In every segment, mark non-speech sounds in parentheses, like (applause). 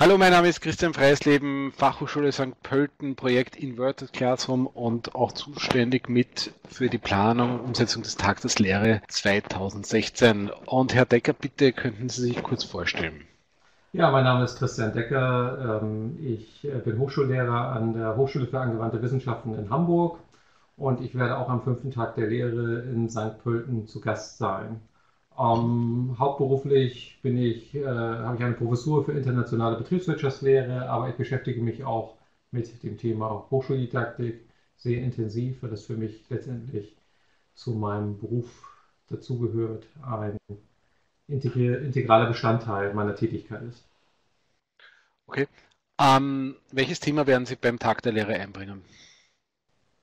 Hallo, mein Name ist Christian Freisleben, Fachhochschule St. Pölten, Projekt Inverted Classroom und auch zuständig mit für die Planung und Umsetzung des Tags des Lehre 2016. Und Herr Decker, bitte könnten Sie sich kurz vorstellen. Ja, mein Name ist Christian Decker. Ähm, ich äh, bin Hochschullehrer an der Hochschule für angewandte Wissenschaften in Hamburg und ich werde auch am fünften Tag der Lehre in St. Pölten zu Gast sein. Ähm, hauptberuflich bin ich, äh, habe ich eine Professur für internationale Betriebswirtschaftslehre, aber ich beschäftige mich auch mit dem Thema Hochschuldidaktik sehr intensiv, weil das für mich letztendlich zu meinem Beruf dazugehört, ein integraler Bestandteil meiner Tätigkeit ist. Okay. Ähm, welches Thema werden Sie beim Tag der Lehre einbringen?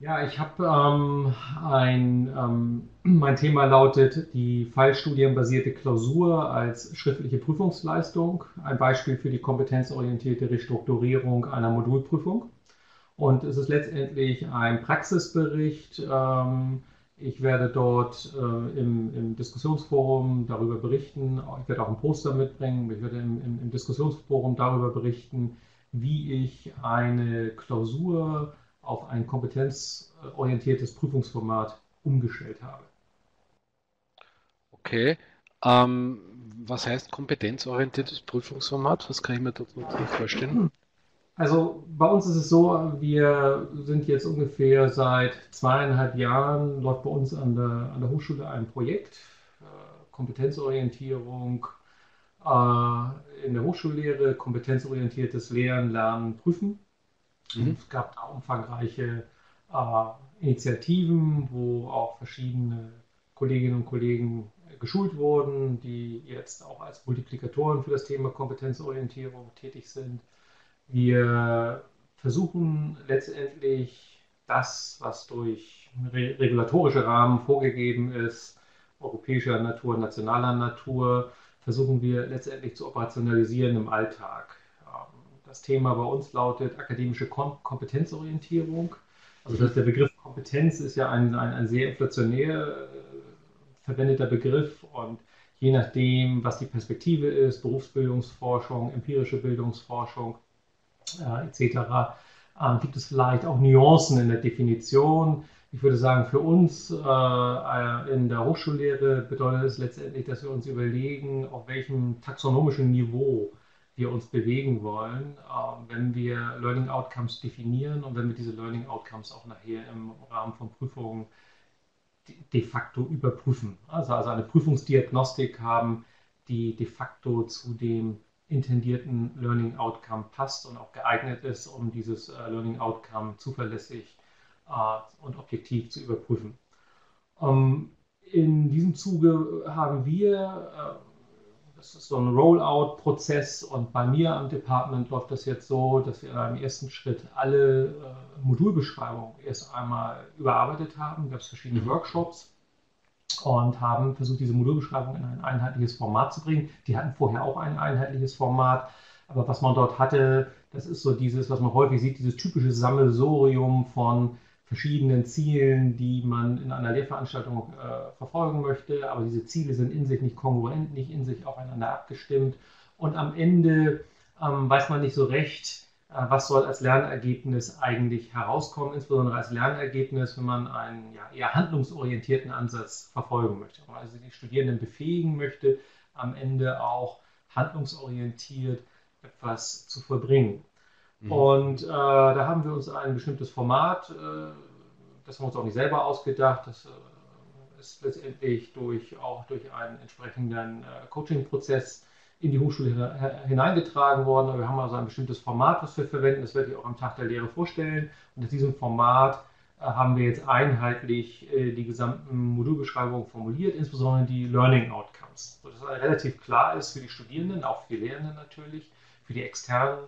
Ja, ich habe ähm, ein, ähm, (clears throat) mein Thema lautet die fallstudienbasierte Klausur als schriftliche Prüfungsleistung. Ein Beispiel für die kompetenzorientierte Restrukturierung einer Modulprüfung. Und es ist letztendlich ein Praxisbericht. Ähm, ich werde dort äh, im, im, Diskussionsforum darüber berichten. Ich werde auch ein Poster mitbringen. Ich werde im, im, im Diskussionsforum darüber berichten, wie ich eine Klausur auf ein kompetenzorientiertes Prüfungsformat umgestellt habe. Okay. Ähm, was heißt kompetenzorientiertes Prüfungsformat? Was kann ich mir dazu vorstellen? Also bei uns ist es so, wir sind jetzt ungefähr seit zweieinhalb Jahren, läuft bei uns an der, an der Hochschule ein Projekt, äh, Kompetenzorientierung äh, in der Hochschullehre, kompetenzorientiertes Lehren, Lernen, Prüfen. Mhm. Es gab da umfangreiche äh, Initiativen, wo auch verschiedene Kolleginnen und Kollegen geschult wurden, die jetzt auch als Multiplikatoren für das Thema Kompetenzorientierung tätig sind. Wir versuchen letztendlich das, was durch re regulatorische Rahmen vorgegeben ist, europäischer Natur, nationaler Natur, versuchen wir letztendlich zu operationalisieren im Alltag. Das Thema bei uns lautet akademische Kom Kompetenzorientierung. Also das, der Begriff Kompetenz ist ja ein, ein, ein sehr inflationär äh, verwendeter Begriff und je nachdem, was die Perspektive ist, Berufsbildungsforschung, empirische Bildungsforschung äh, etc., äh, gibt es vielleicht auch Nuancen in der Definition. Ich würde sagen, für uns äh in der Hochschullehre bedeutet es letztendlich, dass wir uns überlegen, auf welchem taxonomischen Niveau wir uns bewegen wollen, ähm, wenn wir Learning Outcomes definieren und wenn wir diese Learning Outcomes auch nachher im Rahmen von Prüfungen de facto überprüfen. Also, also eine Prüfungsdiagnostik haben, die de facto zu dem intendierten Learning Outcome passt und auch geeignet ist, um dieses äh, Learning Outcome zuverlässig äh, und objektiv zu überprüfen. Ähm, in diesem Zuge haben wir äh, das ist so ein Rollout-Prozess und bei mir am Department läuft das jetzt so, dass wir in einem ersten Schritt alle äh, Modulbeschreibungen erst einmal überarbeitet haben. Gab es verschiedene mhm. Workshops und haben versucht, diese Modulbeschreibung in ein einheitliches Format zu bringen. Die hatten vorher auch ein einheitliches Format, aber was man dort hatte, das ist so dieses, was man häufig sieht, dieses typische Sammelsorium von verschiedenen Zielen, die man in einer Lehrveranstaltung äh, verfolgen möchte, aber diese Ziele sind in sich nicht kongruent, nicht in sich aufeinander abgestimmt. Und am Ende ähm, weiß man nicht so recht, äh, was soll als Lernergebnis eigentlich herauskommen, insbesondere als Lernergebnis, wenn man einen ja, eher handlungsorientierten Ansatz verfolgen möchte, also die Studierenden befähigen möchte, am Ende auch handlungsorientiert etwas zu vollbringen. Mhm. Und äh, da haben wir uns ein bestimmtes Format, äh, das haben wir uns auch nicht selber ausgedacht, das äh, ist letztendlich durch, auch durch einen entsprechenden äh, Coaching-Prozess in die Hochschule hineingetragen worden. Wir haben also ein bestimmtes Format, das wir verwenden, das werde ich auch am Tag der Lehre vorstellen. Und in diesem Format äh, haben wir jetzt einheitlich äh, die gesamten Modulbeschreibungen formuliert, insbesondere die Learning Outcomes, sodass es relativ klar ist für die Studierenden, auch für die Lehrenden natürlich, für die externen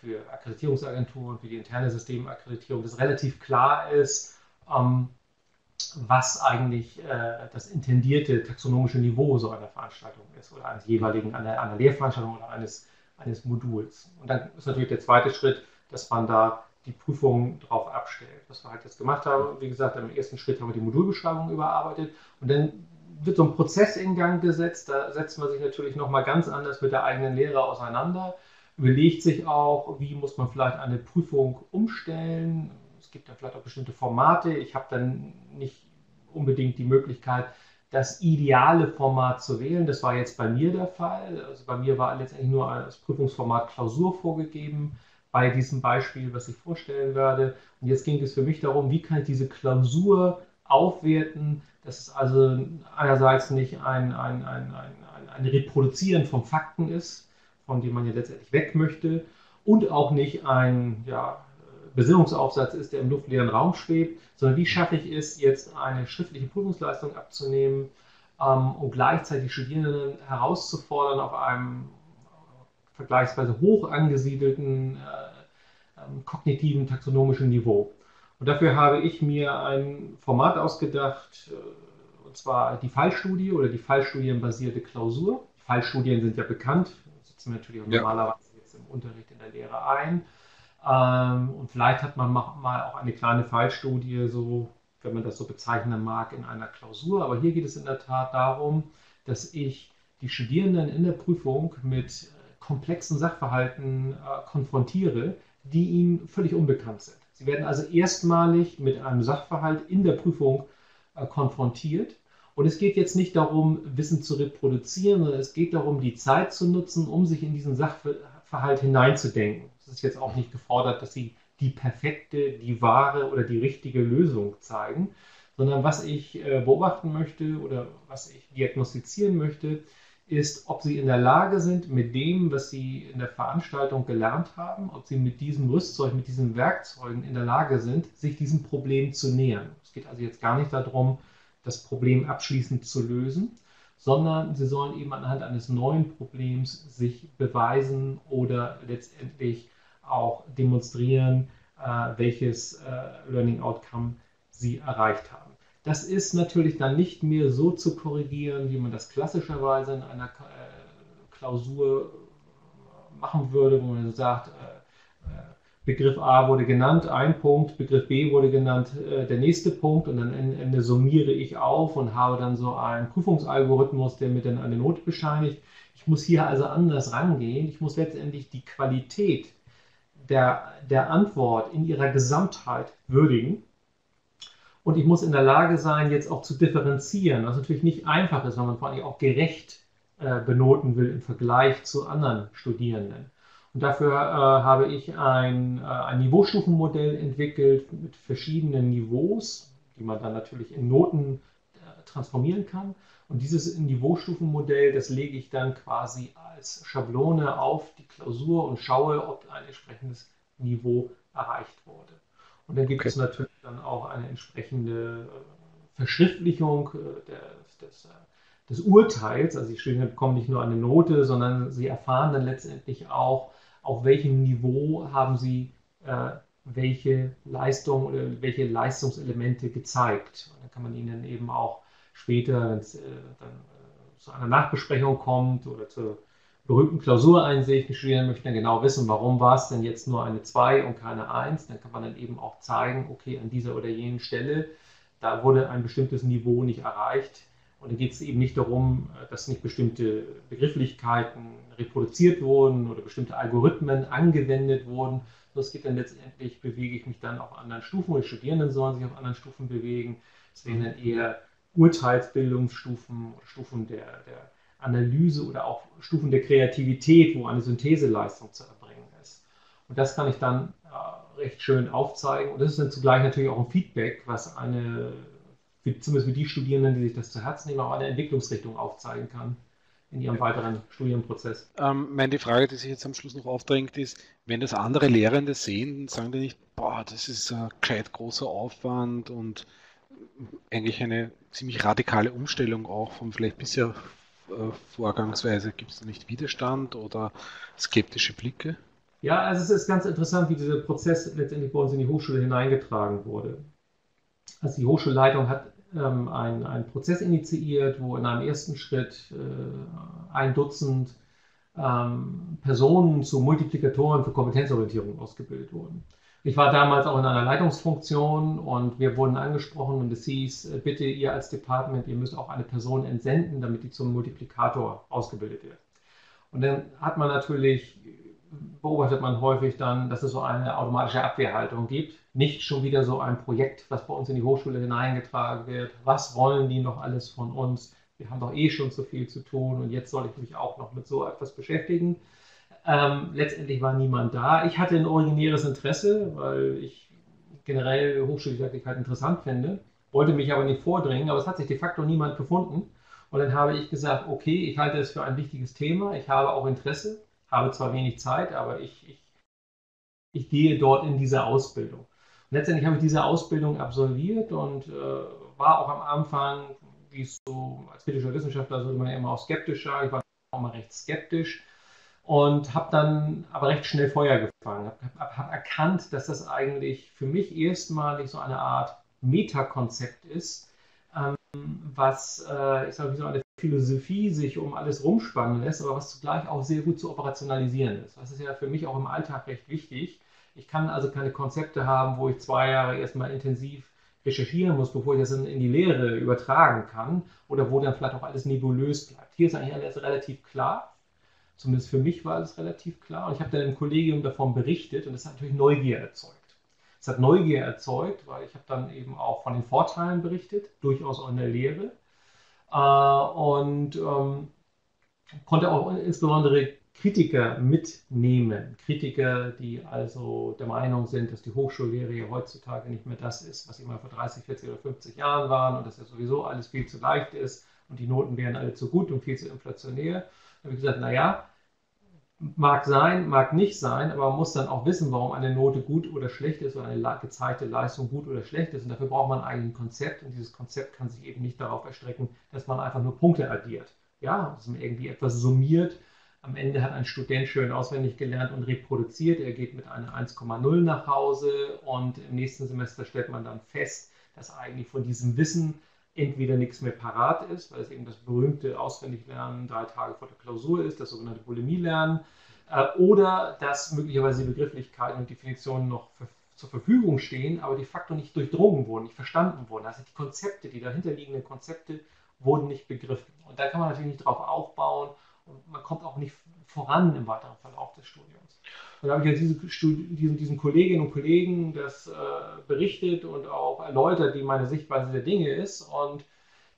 für Akkreditierungsagenturen, für die interne Systemakkreditierung, dass relativ klar ist, ähm, was eigentlich äh, das intendierte taxonomische Niveau so einer Veranstaltung ist oder eines jeweiligen, einer, einer Lehrveranstaltung oder eines, eines Moduls. Und dann ist natürlich der zweite Schritt, dass man da die Prüfung drauf abstellt. Was wir halt jetzt gemacht haben, wie gesagt, im ersten Schritt haben wir die Modulbeschreibung überarbeitet und dann wird so ein Prozess in Gang gesetzt. Da setzt man sich natürlich nochmal ganz anders mit der eigenen Lehre auseinander überlegt sich auch, wie muss man vielleicht eine Prüfung umstellen. Es gibt ja vielleicht auch bestimmte Formate. Ich habe dann nicht unbedingt die Möglichkeit, das ideale Format zu wählen. Das war jetzt bei mir der Fall. Also bei mir war letztendlich nur das Prüfungsformat Klausur vorgegeben bei diesem Beispiel, was ich vorstellen werde. Und jetzt ging es für mich darum, wie kann ich diese Klausur aufwerten, dass es also einerseits nicht ein, ein, ein, ein, ein Reproduzieren von Fakten ist, von dem man ja letztendlich weg möchte, und auch nicht ein ja, Besinnungsaufsatz ist, der im luftleeren Raum schwebt, sondern wie schaffe ich es, jetzt eine schriftliche Prüfungsleistung abzunehmen ähm, und gleichzeitig Studierenden herauszufordern auf einem vergleichsweise hoch angesiedelten äh, ähm, kognitiven taxonomischen Niveau. Und dafür habe ich mir ein Format ausgedacht, äh, und zwar die Fallstudie oder die Fallstudienbasierte Klausur. Die Fallstudien sind ja bekannt, setzen wir natürlich auch ja. normalerweise jetzt im Unterricht in der Lehre ein. Ähm, und vielleicht hat man mal auch eine kleine Fallstudie, so, wenn man das so bezeichnen mag, in einer Klausur. Aber hier geht es in der Tat darum, dass ich die Studierenden in der Prüfung mit äh, komplexen Sachverhalten äh, konfrontiere, die ihnen völlig unbekannt sind. Sie werden also erstmalig mit einem Sachverhalt in der Prüfung äh, konfrontiert. Und es geht jetzt nicht darum, Wissen zu reproduzieren, sondern es geht darum, die Zeit zu nutzen, um sich in diesen Sachverhalt hineinzudenken. Es ist jetzt auch nicht gefordert, dass Sie die perfekte, die wahre oder die richtige Lösung zeigen, sondern was ich äh, beobachten möchte oder was ich diagnostizieren möchte, ist, ob Sie in der Lage sind, mit dem, was Sie in der Veranstaltung gelernt haben, ob Sie mit diesem Rüstzeug, mit diesen Werkzeugen in der Lage sind, sich diesem Problem zu nähern. Es geht also jetzt gar nicht darum, das Problem abschließend zu lösen, sondern Sie sollen eben anhand eines neuen Problems sich beweisen oder letztendlich auch demonstrieren, äh, welches äh, Learning Outcome sie erreicht haben. Das ist natürlich dann nicht mehr so zu korrigieren, wie man das klassischerweise in einer äh, Klausur machen würde, wo man sagt, Begriff A wurde genannt, ein Punkt, Begriff B wurde genannt, der nächste Punkt und dann am Ende summiere ich auf und habe dann so einen Prüfungsalgorithmus, der mir dann eine Note bescheinigt. Ich muss hier also anders rangehen. Ich muss letztendlich die Qualität der, der Antwort in ihrer Gesamtheit würdigen. Und ich muss in der Lage sein, jetzt auch zu differenzieren, was natürlich nicht einfach ist, weil man vor allem auch gerecht äh, benoten will im Vergleich zu anderen Studierenden. Und dafür äh, habe ich ein, äh, ein Niveaustufenmodell entwickelt mit verschiedenen Niveaus, die man dann natürlich in Noten äh, transformieren kann. Und dieses Niveaustufenmodell, das lege ich dann quasi als Schablone auf die Klausur und schaue, ob ein entsprechendes Niveau erreicht wurde. Und dann gibt okay. es natürlich dann auch eine entsprechende äh, Verschriftlichung äh, des, des, äh, des Urteils. Also die Studierenden bekommen nicht nur eine Note, sondern sie erfahren dann letztendlich auch, auf welchem Niveau haben sie äh, welche Leistung oder welche Leistungselemente gezeigt. Und dann kann man ihnen eben auch später, wenn es äh, dann äh, zu einer Nachbesprechung kommt oder zur berühmten Klausureinsicht, die Studierenden möchten dann genau wissen, warum war es denn jetzt nur eine 2 und keine 1, dann kann man dann eben auch zeigen, okay, an dieser oder jenen Stelle, da wurde ein bestimmtes Niveau nicht erreicht. Und da geht es eben nicht darum, äh, dass nicht bestimmte Begrifflichkeiten reproduziert wurden oder bestimmte Algorithmen angewendet wurden, sondern es geht dann letztendlich, bewege ich mich dann auf anderen Stufen oder die Studierenden sollen sich auf anderen Stufen bewegen. Es werden dann eher Urteilsbildungsstufen, Stufen der, der Analyse oder auch Stufen der Kreativität, wo eine Syntheseleistung zu erbringen ist. Und das kann ich dann äh, recht schön aufzeigen. Und das ist dann zugleich natürlich auch ein Feedback, was eine, für, zumindest für die Studierenden, die sich das zu Herzen nehmen, auch eine Entwicklungsrichtung aufzeigen kann in ihrem weiteren Studienprozess. Ähm, meine die Frage, die sich jetzt am Schluss noch aufdrängt, ist, wenn das andere Lehrende sehen, sagen die nicht, boah, das ist ein gescheit großer Aufwand und eigentlich eine ziemlich radikale Umstellung auch vom vielleicht bisher äh, Vorgangsweise. Gibt es da nicht Widerstand oder skeptische Blicke? Ja, also es ist ganz interessant, wie dieser Prozess letztendlich bei uns in die Hochschule hineingetragen wurde. Also die Hochschulleitung hat ähm, einen Prozess initiiert, wo in einem ersten Schritt äh, ein Dutzend ähm, Personen zu Multiplikatoren für Kompetenzorientierung ausgebildet wurden. Ich war damals auch in einer Leitungsfunktion und wir wurden angesprochen und es hieß, äh, bitte ihr als Department, ihr müsst auch eine Person entsenden, damit die zum Multiplikator ausgebildet wird. Und dann hat man natürlich beobachtet man häufig dann, dass es so eine automatische Abwehrhaltung gibt. Nicht schon wieder so ein Projekt, was bei uns in die Hochschule hineingetragen wird. Was wollen die noch alles von uns? Wir haben doch eh schon so viel zu tun und jetzt soll ich mich auch noch mit so etwas beschäftigen. Ähm, letztendlich war niemand da. Ich hatte ein originäres Interesse, weil ich generell Hochschuldidaktik interessant finde, wollte mich aber nicht vordringen, aber es hat sich de facto niemand gefunden. Und dann habe ich gesagt, okay, ich halte es für ein wichtiges Thema, ich habe auch Interesse, habe zwar wenig Zeit, aber ich, ich, ich gehe dort in diese Ausbildung. Und letztendlich habe ich diese Ausbildung absolviert und äh, war auch am Anfang, wie es so als kritischer Wissenschaftler, so immer, immer auch skeptischer. Ich war auch mal recht skeptisch und habe dann aber recht schnell Feuer gefangen. Habe hab, hab erkannt, dass das eigentlich für mich erstmalig so eine Art Metakonzept ist, ähm, was, äh, ich sage, wie so eine Philosophie sich um alles rumspannen lässt, aber was zugleich auch sehr gut zu operationalisieren ist. Das ist ja für mich auch im Alltag recht wichtig. Ich kann also keine Konzepte haben, wo ich zwei Jahre erstmal intensiv recherchieren muss, bevor ich das in, die Lehre übertragen kann oder wo dann vielleicht auch alles nebulös bleibt. Hier ist eigentlich alles relativ klar. Zumindest für mich war es relativ klar. Und ich habe dann im Kollegium davon berichtet und das hat natürlich Neugier erzeugt. Es hat Neugier erzeugt, weil ich habe dann eben auch von den Vorteilen berichtet, durchaus auch in der Lehre. Äh, und ähm, konnte auch insbesondere Kritiker mitnehmen. Kritiker, die also der Meinung sind, dass die Hochschullehre ja heutzutage nicht mehr das ist, was sie mal vor 30, 40 oder 50 Jahren waren und dass ja sowieso alles viel zu leicht ist und die Noten wären alle zu gut und viel zu inflationär. Da habe ich gesagt, naja, mag sein, mag nicht sein, aber man muss dann auch wissen, warum eine Note gut oder schlecht ist oder eine gezeigte Leistung gut oder schlecht ist. Und dafür braucht man eigentlich ein Konzept und dieses Konzept kann sich eben nicht darauf erstrecken, dass man einfach nur Punkte addiert. Ja, dass man irgendwie etwas summiert. Am Ende hat ein Student schön auswendig gelernt und reproduziert. Er geht mit einer 1,0 nach Hause und im nächsten Semester stellt man dann fest, dass eigentlich von diesem Wissen entweder nichts mehr parat ist, weil es eben das berühmte Auswendiglernen drei Tage vor der Klausur ist, das sogenannte Bulimie-Lernen, äh, oder dass möglicherweise die Begrifflichkeiten und Definitionen noch für, zur Verfügung stehen, aber de facto nicht durchdrungen wurden, nicht verstanden wurden. Also die Konzepte, die dahinterliegenden Konzepte wurden nicht begriffen. Und da kann man natürlich nicht drauf aufbauen und man kommt auch nicht voran im weiteren Verlauf des Studiums. Und da habe ich ja diese, diesen, diesen Kolleginnen und Kollegen das äh, berichtet und auch erläutert, wie meine Sichtweise der Dinge ist. Und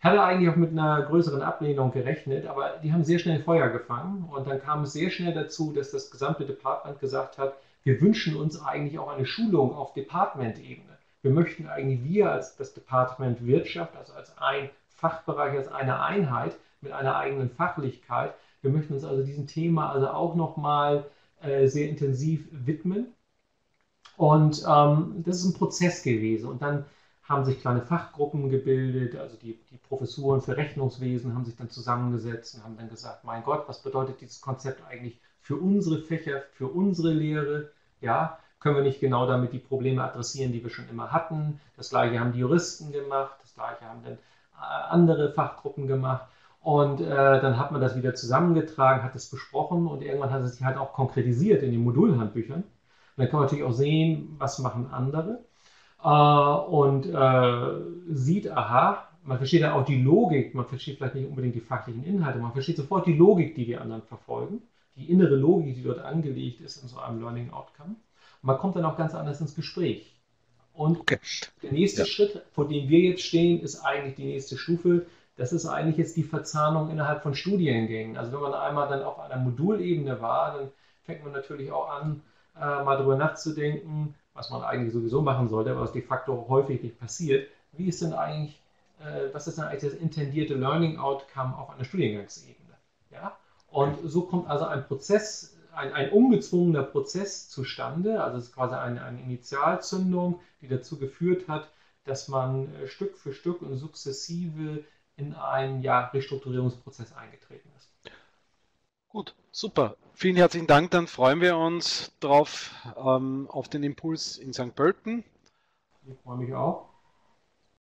hatte eigentlich auch mit einer größeren Ablehnung gerechnet, aber die haben sehr schnell Feuer gefangen. Und dann kam es sehr schnell dazu, dass das gesamte Department gesagt hat, wir wünschen uns eigentlich auch eine Schulung auf Department-Ebene. Wir möchten eigentlich wir als das Department Wirtschaft, also als ein Fachbereich, als eine Einheit mit einer eigenen Fachlichkeit, wir möchten uns also diesem Thema also auch nochmal äh, sehr intensiv widmen. Und ähm, das ist ein Prozess gewesen. Und dann haben sich kleine Fachgruppen gebildet, also die, die Professuren für Rechnungswesen haben sich dann zusammengesetzt und haben dann gesagt, mein Gott, was bedeutet dieses Konzept eigentlich für unsere Fächer, für unsere Lehre? Ja, können wir nicht genau damit die Probleme adressieren, die wir schon immer hatten? Das gleiche haben die Juristen gemacht, das gleiche haben dann äh, andere Fachgruppen gemacht. Und äh, dann hat man das wieder zusammengetragen, hat es besprochen und irgendwann hat es sich halt auch konkretisiert in den Modulhandbüchern. Und dann kann man natürlich auch sehen, was machen andere. Äh, und äh, sieht, aha, man versteht dann auch die Logik, man versteht vielleicht nicht unbedingt die fachlichen Inhalte, man versteht sofort die Logik, die die anderen verfolgen, die innere Logik, die dort angelegt ist in so einem Learning Outcome. Und man kommt dann auch ganz anders ins Gespräch. Und okay. der nächste ja. Schritt, vor dem wir jetzt stehen, ist eigentlich die nächste Stufe, das ist eigentlich jetzt die Verzahnung innerhalb von Studiengängen. Also wenn man einmal dann auf einer Modulebene war, dann fängt man natürlich auch an, äh, mal darüber nachzudenken, was man eigentlich sowieso machen sollte, aber was de facto häufig nicht passiert. Wie ist denn eigentlich, äh, was ist denn eigentlich das intendierte Learning Outcome auf einer Studiengangsebene? Ja? Und so kommt also ein Prozess, ein, ein ungezwungener Prozess zustande, also es ist quasi eine, eine Initialzündung, die dazu geführt hat, dass man äh, Stück für Stück und sukzessive in einen ja, Restrukturierungsprozess eingetreten ist. Gut, super. Vielen herzlichen Dank. Dann freuen wir uns drauf ähm, auf den Impuls in St. Pölten. Ich freue mich auch.